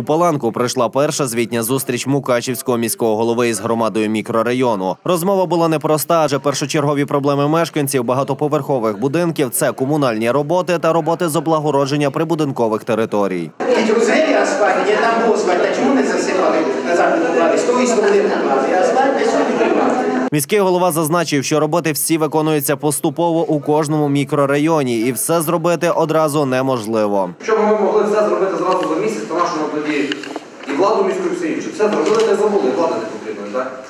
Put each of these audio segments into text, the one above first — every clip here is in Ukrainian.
У Паланку пройшла перша звітня зустріч Мукачівського міського голови із громадою мікрорайону. Розмова була непроста, адже першочергові проблеми мешканців багатоповерхових будинків це комунальні роботи та роботи з облагородження прибудинкових територій. Ні, асфальт, асфальт, а чому не засипали назад не поклали? З тої сторони поклали, асфальт сюди поклали. Міський голова зазначив, що роботи всі виконуються поступово у кожному мікрорайоні, і все зробити одразу неможливо. Якщо б ми могли все зробити зразу за місяць, то нам тоді і владу міську, і все інше. Все зробили, не забули, влада не потрібна, так?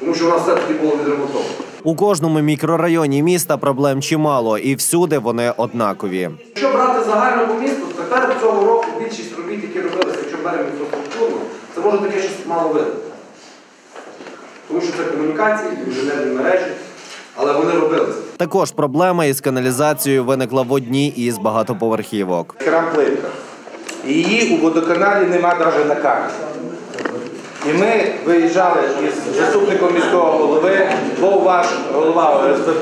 Тому що у нас все тоді було відремонтовано. У кожному мікрорайоні міста проблем чимало, і всюди вони однакові. Якщо брати загально по місту, то тепер цього року більшість робіт, які робилися, якщо беремо інфраструктурно, це може таке щось мало видно. Тому що це комунікації, інженерні мережі, але вони робилися. Також проблема із каналізацією виникла в одній із багатоповерхівок. Храм плитка. Її у водоканалі нема навіть на карті. І ми виїжджали із заступником міського голови, був ваш голова ОСББ,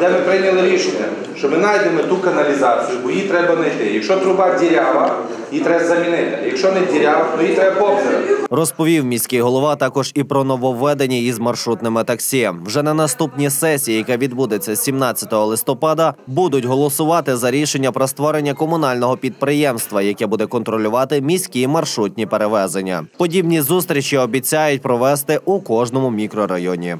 де ми прийняли рішення, що ми знайдемо ту каналізацію, бо її треба знайти. Якщо труба дірява, її треба замінити. Якщо не дірява, то її треба обзирати. Розповів міський голова також і про нововведення із маршрутними таксі. Вже на наступній сесії, яка відбудеться 17 листопада, будуть голосувати за рішення про створення комунального підприємства, яке буде контролювати міські маршрутні перевезення. Подібні зустрічі обіцяють провести у кожному мікрорайоні.